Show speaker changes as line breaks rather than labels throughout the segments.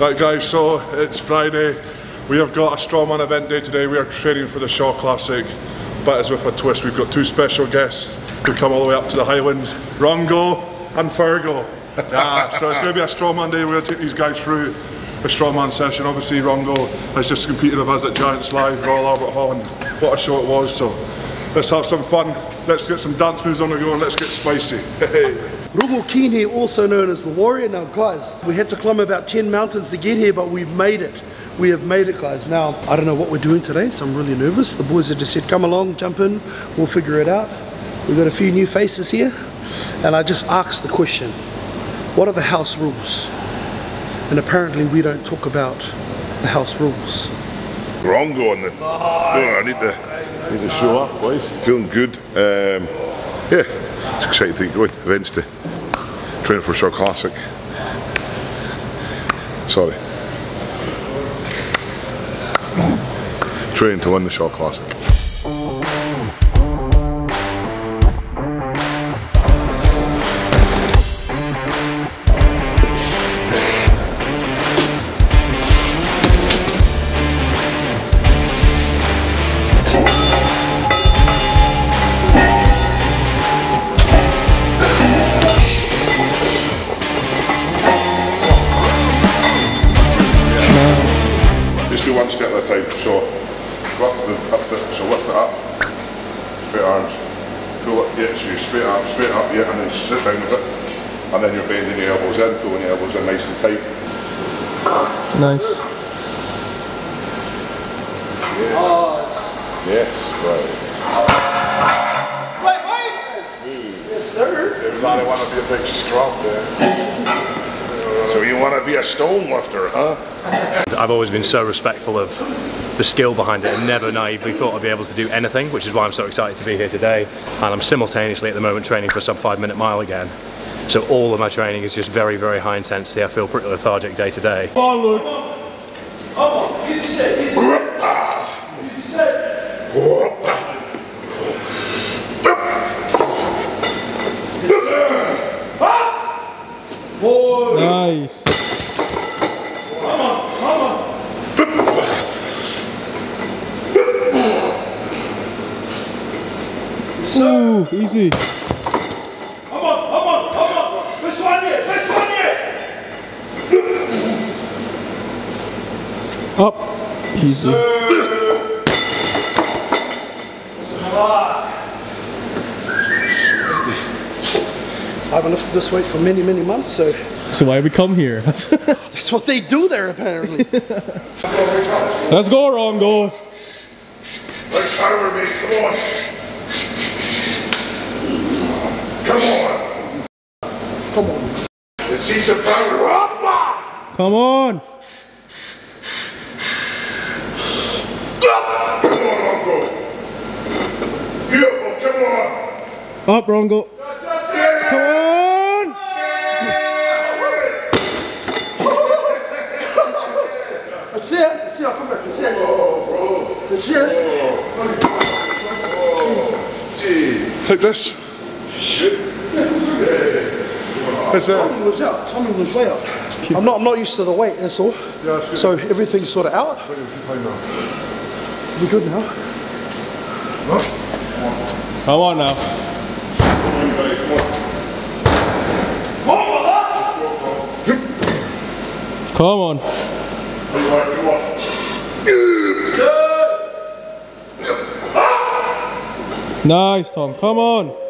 Right guys, so it's Friday. We have got a strongman event day today. We are training for the Shaw Classic, but as with a twist, we've got two special guests who come all the way up to the Highlands, Rongo and Fergo. Yeah, so it's going to be a strongman day. We're going to take these guys through a strongman session. Obviously Rongo has just competed with us at Giants Live, Royal Albert Hall, and what a show it was. So let's have some fun. Let's get some dance moves on the go and let's get spicy.
Rongo Keene, also known as the Warrior. Now, guys, we had to climb about 10 mountains to get here, but we've made it. We have made it, guys. Now, I don't know what we're doing today, so I'm really nervous. The boys have just said, come along, jump in, we'll figure it out. We've got a few new faces here, and I just asked the question, what are the house rules? And apparently we don't talk about the house rules.
Wrong going the. Oh, I need to need to show up, boys. Feeling good. Um, yeah, it's exciting to get going. Events to train for Shaw Classic. Sorry. Training to win the Shaw Classic. Up the, up the, so lift it up, straight arms, pull it, yeah, so you straight up, straight up, yeah, and then sit down a bit, and then you're bending your elbows in, pulling your elbows in nice and tight.
Nice.
Yes, right. Hmm.
Yes, sir.
Everybody want to be a big scrub there.
So you want to be a stone lifter, huh?
I've always been so respectful of the skill behind it and never naively thought I'd be able to do anything, which is why I'm so excited to be here today. And I'm simultaneously at the moment training for sub five minute mile again. So all of my training is just very, very high intensity. I feel pretty lethargic day to day.
Ooh, easy. Up. Easy.
I haven't lifted this weight for many, many months, so
So why we come here?
that's what they do there, apparently.
Let's go, Rongo.
Let's power me, come on. Come on.
Come on.
Let's see power.
Come on.
Come on, Uncle. Beautiful, come on.
Up, Rongo. Come on.
Oh, That's it. That's it. Come back. That's it. That's it.
Gee.
Like this. Is it?
Timing was out. Timing was way out. I'm not. I'm not used to the weight. That's all.
Yeah, that's good.
So everything's sort of out. We good now?
Come on now. Come on. Nice, Tom. Come on.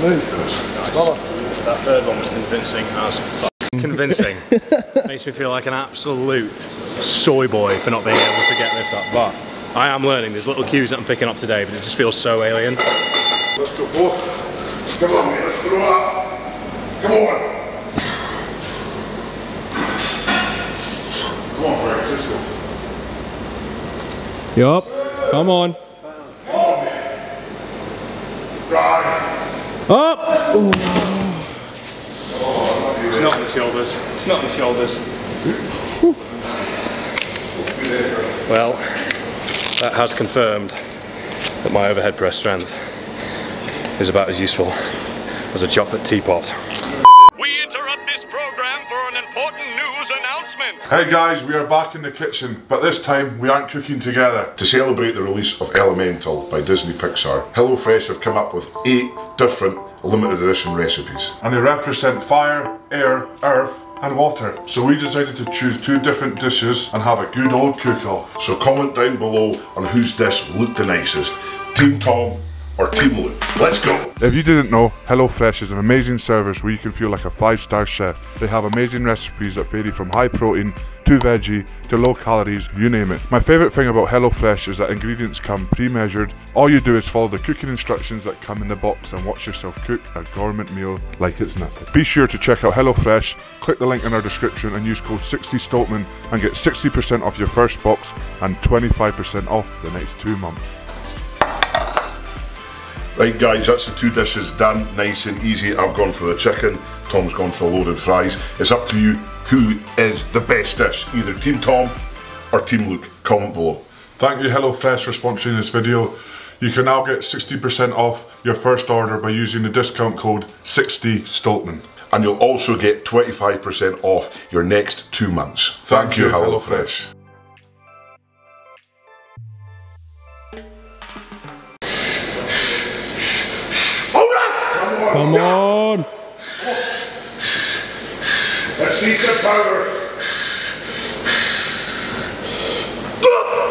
heavyweights?
That third one was convincing as fuck. Convincing. Makes me feel like an absolute soy boy for not being able to get this up. But I am learning. There's little cues that I'm picking up today, but it just feels so alien.
Let's go. Oh.
Come on, let's throw up. Come on. Come on, Frank, let's go.
Yup. Come on.
Drive.
Up.
It's not on the shoulders. It's not on the shoulders. Well, that has confirmed that my overhead press strength is about as useful as a chocolate teapot.
We interrupt this program for an important news announcement.
Hey guys, we are back in the kitchen, but this time we aren't cooking together.
To celebrate the release of Elemental by Disney Pixar, HelloFresh have come up with eight different limited edition recipes.
And they represent fire, air, earth, and water. So we decided to choose two different dishes and have a good old cook-off.
So comment down below on whose dish looked the nicest, Team Tom or Team Luke. Let's go!
If you didn't know, HelloFresh is an amazing service where you can feel like a five-star chef. They have amazing recipes that vary from high protein to veggie to low calories, you name it. My favourite thing about HelloFresh is that ingredients come pre-measured. All you do is follow the cooking instructions that come in the box and watch yourself cook a gourmet meal like it's nothing. Be sure to check out HelloFresh, click the link in our description and use code 60Stoltman and get 60% off your first box and 25% off the next two months.
Right guys, that's the two dishes done, nice and easy. I've gone for the chicken, Tom's gone for loaded fries. It's up to you who is the best dish, either Team Tom or Team Luke. Comment below.
Thank you HelloFresh for sponsoring this video. You can now get 60% off your first order by using the discount code 60Stoltman.
And you'll also get 25% off your next two months. Thank,
Thank
you, HelloFresh.
Come
Let's see power.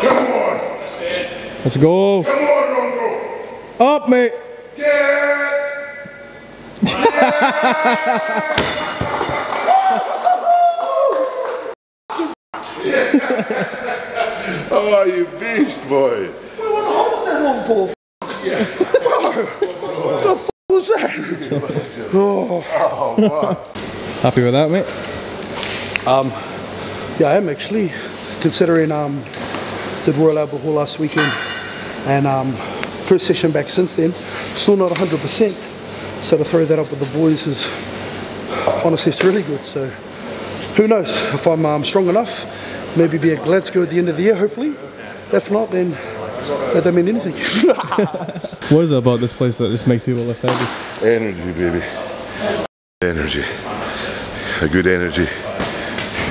Come on,
Let's go.
come on, Rongo.
Up, mate.
Yeah. oh, you beast boy.
What that on for? Yeah. what the f was that? Oh.
Happy with that, mate?
Yeah, I am actually considering um did Royal Albert Hall last weekend and um first session back since then. Still not 100%. So to throw that up with the boys is honestly it's really good. So who knows if I'm um, strong enough, maybe be at Glasgow at the end of the year. Hopefully, if not, then that don't mean anything.
What is it about this place that just makes people lift heavy?
Energy, baby. Energy. A good energy.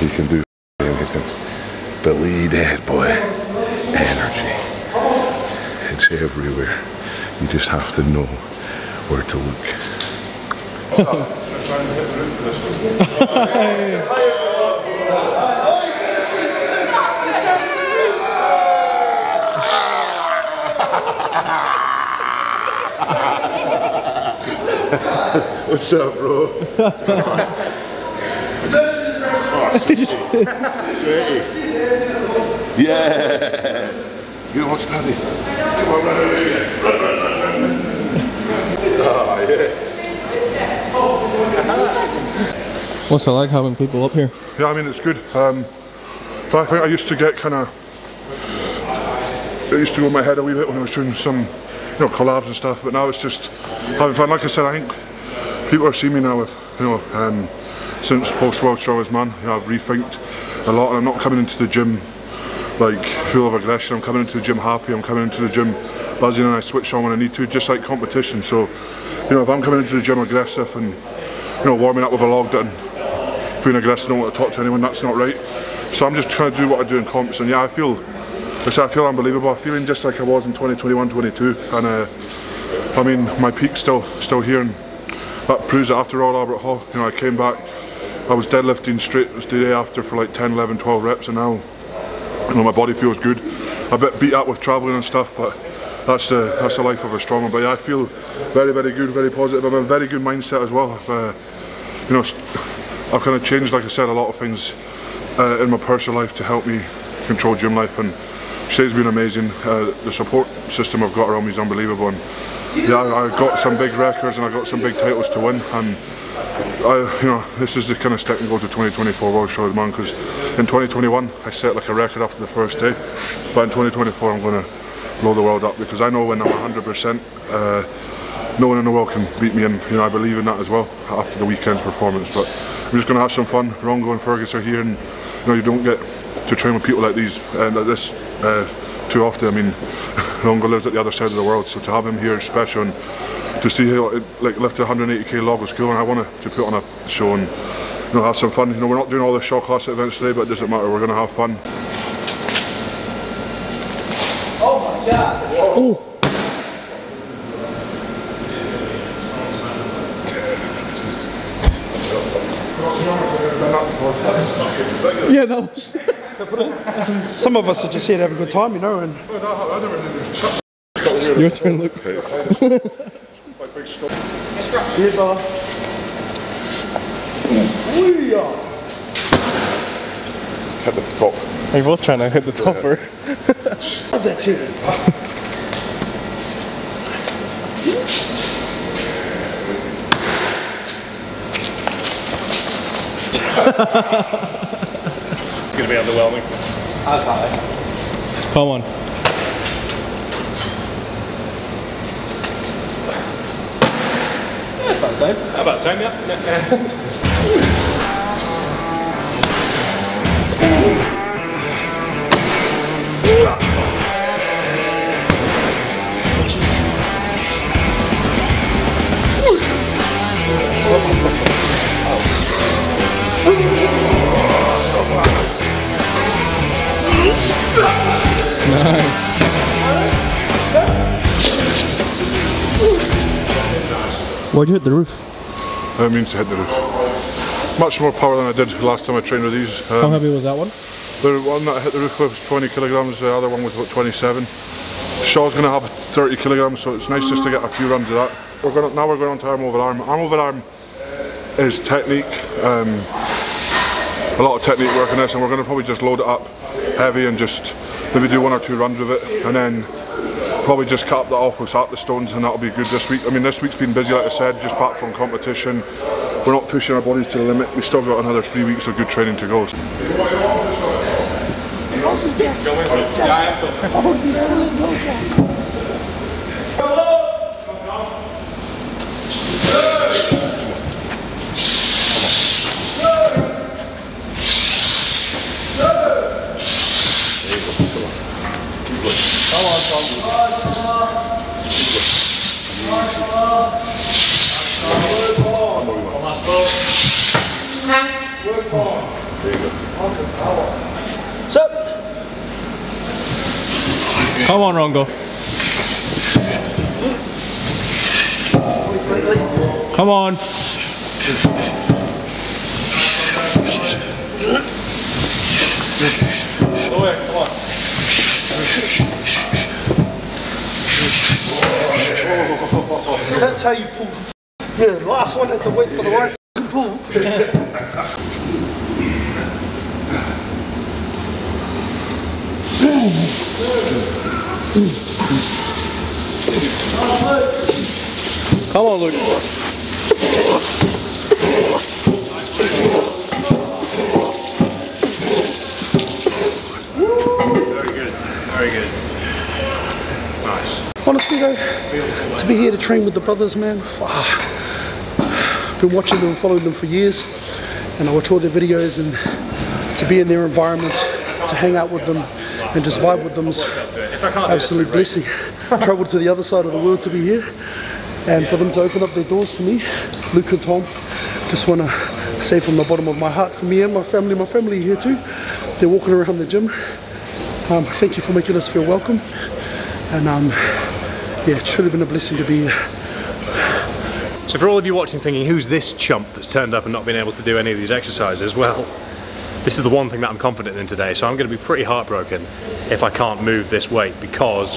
You can do anything. Believe that, boy. Energy. It's everywhere. You just have to know where to look. What's up, bro? yeah. You know what's daddy? Come on, run away. Run, run, run, run. Ah, yeah.
What's it like having people up here?
Yeah, I mean it's good. Um, I think I used to get kind of, it used to go in my head a wee bit when I was doing some, you know, collabs and stuff. But now it's just having fun. Like I said, I think people are seeing me now with, you know, um, since post World Strongest Man, I've rethinked a lot, and I'm not coming into the gym like full of aggression. I'm coming into the gym happy. I'm coming into the gym buzzing, and I switch on when I need to, just like competition. So, you know, if I'm coming into the gym aggressive and you know warming up with a log and feeling aggressive, don't want to talk to anyone, that's not right. So I'm just trying to do what I do in comps, and yeah, I feel, I I feel unbelievable. I'm feeling just like I was in 2021, 22, and uh, I mean my peak's still still here, and that proves it. After all Albert Hall, you know, I came back. I was deadlifting straight the day after for like 10, 11, 12 reps, and now you know my body feels good. A bit beat up with travelling and stuff, but that's the that's the life of a strongman. But yeah, I feel very very good, very positive. I have a very good mindset as well. Uh, you know, I've kind of changed, like I said, a lot of things uh, in my personal life to help me control gym life. And Shay's been amazing. Uh, the support system I've got around me is unbelievable. And yeah, I got some big records and I got some big titles to win. And I, you know, this is the kind of step stepping goal to 2024 World Showdown Man because in 2021 I set like a record after the first day, but in 2024 I'm going to blow the world up because I know when I'm 100%, uh, no one in the world can beat me, and you know I believe in that as well after the weekend's performance. But I'm just going to have some fun. Rongo and Fergus are here, and you know you don't get to train with people like these and like this. Uh, too often. I mean, Rongo lives at the other side of the world, so to have him here is special. And to see him like lift a 180k log was cool, and I wanted to put on a show and you know have some fun. You know, we're not doing all the Shaw Classic events today, but it doesn't matter. We're going to have fun. Oh my god! Oh.
Yeah, that was.
Some of us are just here to have a good time, you know, and
Your turn, Luke.
yeah, brother. Booyah.
Hit the top.
You're both trying to hit the topper.
That's it.
It's going to be underwhelming. As high.
Come on.
How about the same? Yeah.
Why'd you hit the roof?
I mean to hit the roof. Much more power than I did last time I trained with these.
How
Um,
heavy was that one?
the one that hit the roof was 20 kilograms. The other one was about 27. Shaw's going to have 30 kilograms, so it's nice just to get a few runs of that. We're going to, now we're going on to arm over arm. Arm over arm is technique. Um, a lot of technique work in this, and we're going to probably just load it up heavy and just maybe do one or two runs with it, and then probably just cap that off with stones, and that'll be good this week. I mean, this week's been busy, like I said, just back from competition. We're not pushing our bodies to the limit. We've still got another three weeks of good training to go.
Come on, Rongo. Come on.
That's how you pull. Yeah, the last one had to wait for the right pull.
Come on, Luke.
Honestly though, to be here to train with the brothers, man, ah, been watching them and following them for years, and I watch all their videos, and to be in their environment, to hang out with them, and just vibe with them is absolute blessing. Travelled to the other side of the world to be here, and for them to open up their doors to me, Luke and Tom, just want to say from the bottom of my heart, for me and my family, my family here too, they're walking around the gym. Um, thank you for making us feel welcome, and um, yeah, it's truly been a blessing to be here.
So for all of you watching thinking, who's this chump that's turned up and not been able to do any of these exercises? Well, this is the one thing that I'm confident in today, so I'm going to be pretty heartbroken if I can't move this weight because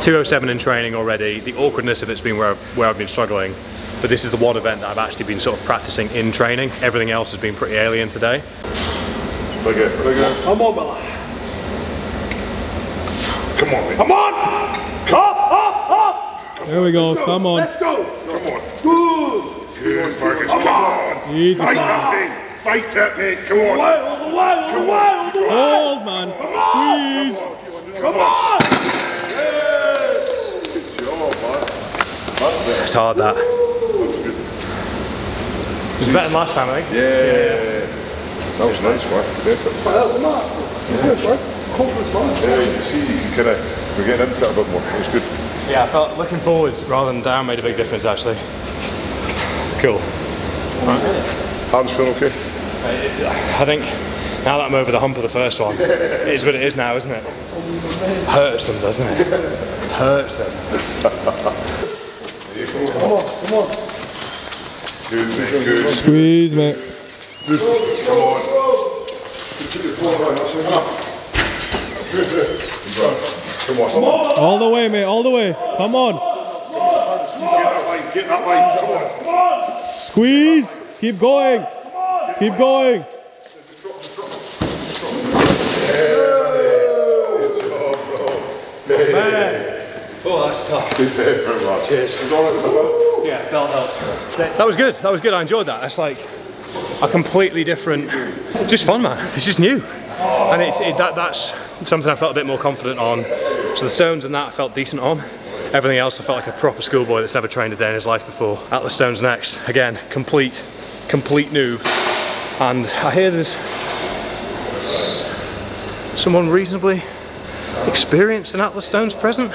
207 in training already, the awkwardness of it's been where, where I've been struggling, but this is the one event that I've actually been sort of practicing in training. Everything else has been pretty alien today.
Big effort. Big effort.
I'm on, Bella.
Come on, mate.
Come on!
There we go. Come on.
Let's go.
Come on.
Good.
Good, Marcus. Come on.
Easy,
Fight
Tom.
that thing. Fight it, mate. Come on.
Way, all the way, all the way, all the way.
Hold, man. Squeeze.
Come on.
Good job, man. That's better.
It's hard that. It was better than last time, I think.
Yeah. That was nice, man. Definitely.
That was nice. Good, bro. Confidence, man.
Yeah, you can see, you can kind of, we're getting into it a bit more. It was good.
Yeah, I felt looking forwards rather than down made a big difference actually. Cool.
Hands feel okay?
I think now that I'm over the hump of the first one, it is what it is now, isn't it? Hurts them, doesn't it? Hurts them.
Come on, come on.
Good, mate. Good.
Squeeze, mate.
Come on. Come on. Come on.
All the way, mate. All the way. Come on.
Get that line. Get that line. Come on.
Squeeze. Keep going. Keep going.
Oh, that's tough.
Very much.
Cheers.
Is all right with the belt?
Yeah, belt helps. That was good. That was good. I enjoyed that. It's like a completely different, just fun, man. It's just new, and it's it, that that's something I felt a bit more confident on. So the stones and that I felt decent on. Everything else I felt like a proper schoolboy that's never trained a day in his life before. Atlas Stones next. Again, complete, complete new. And I hear there's someone reasonably experienced in Atlas Stones present.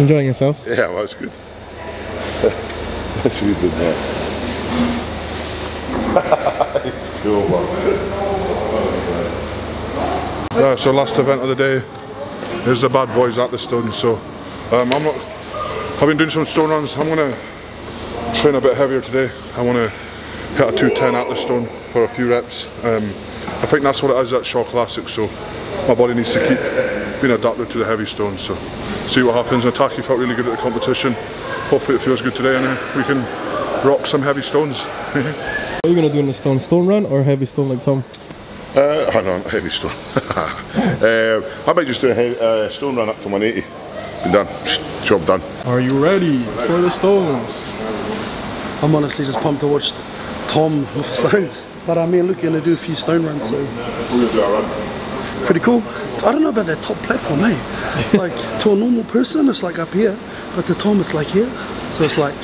Enjoying yourself?
Yeah, well, that's good. That's you did that. It's cool, man.
So last event of the day is the bad boys at the stone. So um, I'm not. I've been doing some stone runs. I'm gonna train a bit heavier today. I want to hit a 210 at the stone for a few reps. Um, I think that's what it is at Shaw Classic. So my body needs to keep being adapted to the heavy stones. So see what happens. Nataki felt really good at the competition. Hopefully it feels good today and we can rock some heavy stones.
What are you gonna do in the stone? Stone run or heavy stone like Tom?
Uh, hang on, heavy stone. uh, I might just do a he- uh, stone run up to 180. Been done. Job done.
Are you ready for the stones?
I'm honestly just pumped to watch Tom with the stones. But I mean, look, you're gonna do a few stone runs, so
We're going to do a run.
pretty cool. I don't know about that top platform, eh? like to a normal person, it's like up here, but to Tom, it's like here. So it's like,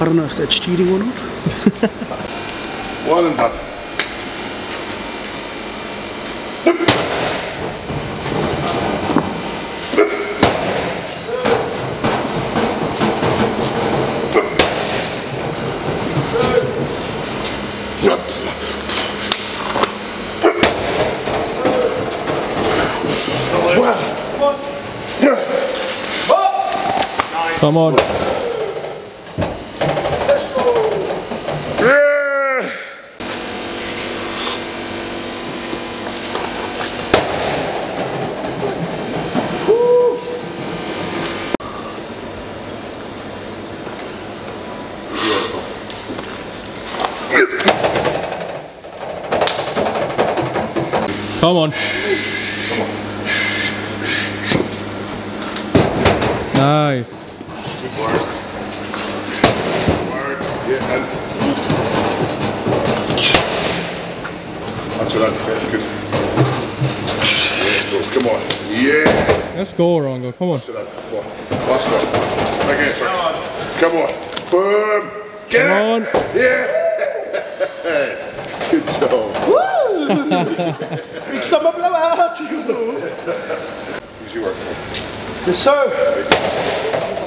I don't know if that's cheating or not.
One and done.
Come on.
Yeah!
Nice.
Yeah, and that's what that's good. Yeah, so come on. Yeah.
Let's go, Rongo. Come on.
So that, come on. Last one. Again, sir. Come on. Boom. Get
Come
it.
on.
Yeah. Good job.
Summer blowout!
Easy work.
Yes, sir.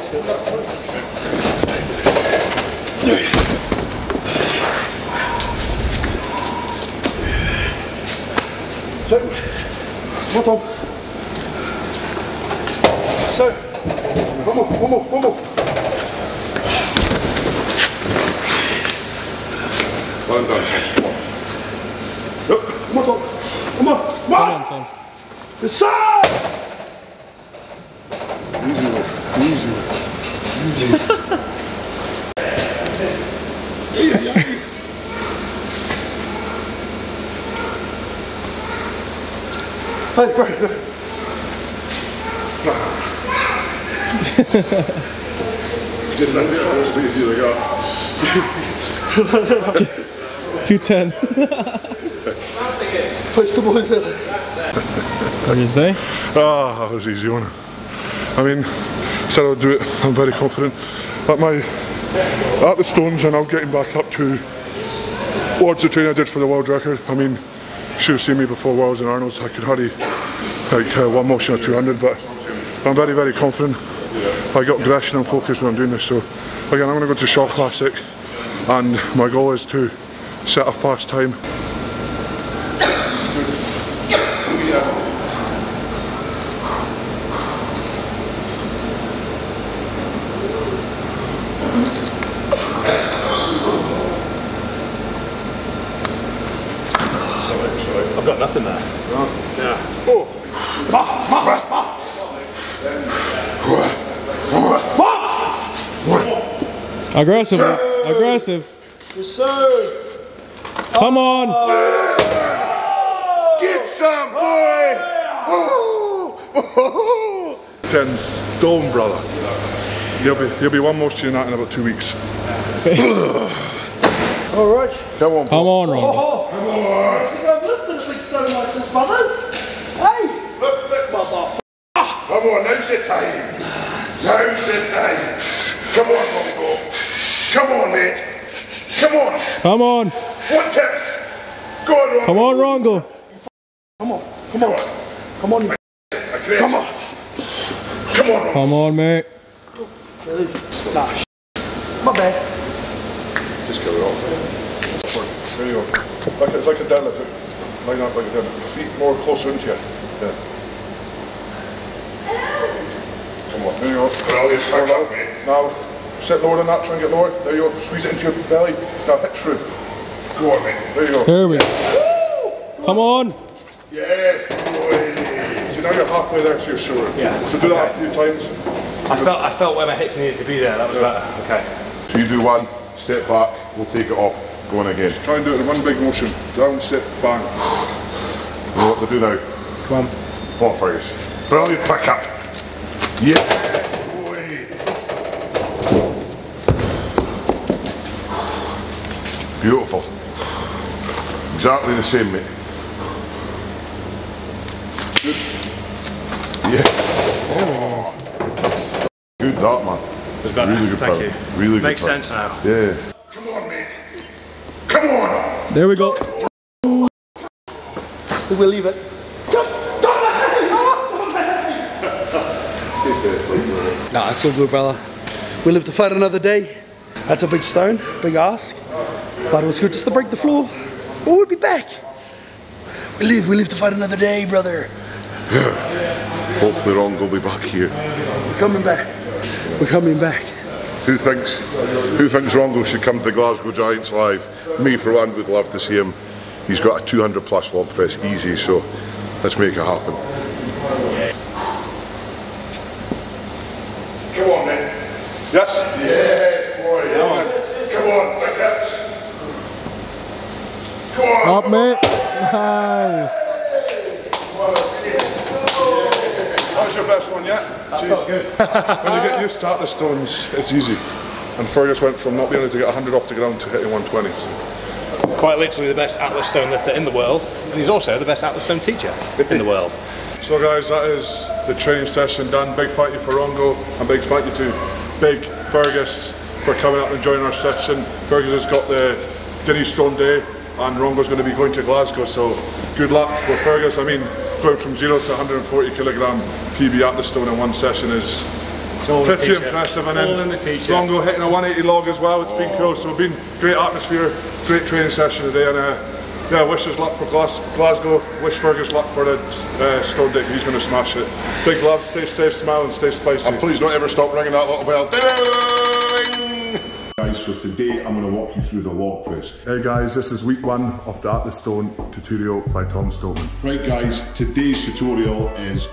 So, come on, Tom. So, one more, one more, one more.
Well done. Come on. Yep.
Come on, Come on, come
Come
on.
on, Tom.
Yes, sir.
Easy work. Easy work.
Hey, bro.
Just like that, as easy as I got.
210.
Place the boys out.
What did you say?
Ah, that was easy one. I mean, said I would do it. I'm very confident. At my at the stones and now getting back up to towards the training I did for the world record. I mean, you should have seen me before Worlds and Arnold's. I could hardly like uh, one motion or 200, but I'm very very confident. I got aggression and focus when I'm doing this. So again, I'm going to go to Shaw Classic, and my goal is to set a fast time.
I've got nothing there. Yeah.
Aggressive. Aggressive. sir Come on.
Get some, boy!
Ten stone, brother. You'll be you'll be one more than that in about two weeks.
All right.
Come on,
Come on, Ron.
Oh, oh. I think I've lifted a big stone like this, brothers. Hey.
Come on, now's the time. Now's the time. Come on, Mongo. Come on, mate. Come on. One test. Go on, Rongo.
Come on, Rongo.
Come on. Come on. Come on.
Come on. Come on.
Come on, mate.
Nah, my bad.
Just get it off. There you go. Like it's like a deadlift. Line up like a deadlift. Feet more closer into you. Yeah. Come on. There you go.
Well, it's back up, mate.
Now sit lower than that. Try and get lower. There you go. Squeeze it into your belly. Now hit through.
Go on, mate.
There you go.
Here we go. Come on.
Yes, boy.
See now you're halfway there to your shoulder.
Yeah,
So do that
okay.
a few times.
I felt I felt where my hips needed to be there. That was better. Okay.
So you do one, step back, we'll take it off, go on again.
Try and do it in one big motion. Down, sit, bang.
You know what to do now?
Come on.
Come on, Fergus. Brilliant pick up. Yeah. Beautiful. Exactly the same, mate. Good. Yeah. Good that man.
It was better.
Really good
Thank
power.
you.
Really good
Makes
power.
sense now.
Yeah. Come on, mate. Come on.
There we go.
We'll leave it. Ah! Nah, it's all good, brother. We live to fight another day. That's a big stone, big ask. But it was good just to break the floor. But we'll be back. We live, we live to fight another day, brother.
Hopefully Ron will be back here.
We're coming back. We're coming back.
Who thinks who thinks Rongo should come to the Glasgow Giants live? Me for one would love to see him. He's got a 200 plus log press easy, so let's make it happen. Come on, man.
Yes.
Yes, boy. Come on, big hips. Come on.
Up, mate. Nice.
That was your best one yet? That felt good. when you get used to at the stones, it's easy. And Fergus went from not being able to get 100 off the ground to hitting 120. So.
Quite literally the best Atlas stone lifter in the world, and he's also the best Atlas stone teacher in the world.
So guys, that is the training session done. Big thank you for Rongo and big thank you to Big Fergus for coming up and joining our session. Fergus has got the Dinnie Stone Day and Rongo's going to be going to Glasgow, so good luck with Fergus. I mean, going from zero to 140 kilogram PB at the stone in one session is
all in the
pretty impressive. And then
in the teacher.
Rongo hitting a 180 log as well. It's been cool. So it's been great atmosphere, great training session today, and uh, yeah, wish us luck for Glas- Glasgow. Wish Fergus luck for the uh, stone day. He's going to smash it. Big love. Stay safe, smile, and stay spicy.
And please don't ever stop ringing that little bell. So today I'm going to walk you through the log press.
Hey guys, this is week one of the Atlas Stone tutorial by Tom Stoltman.
Right guys, today's tutorial is